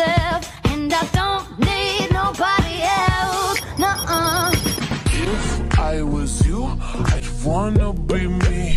myself, and I don't need nobody else. Nuh-uh. If I was you, I'd wanna be me.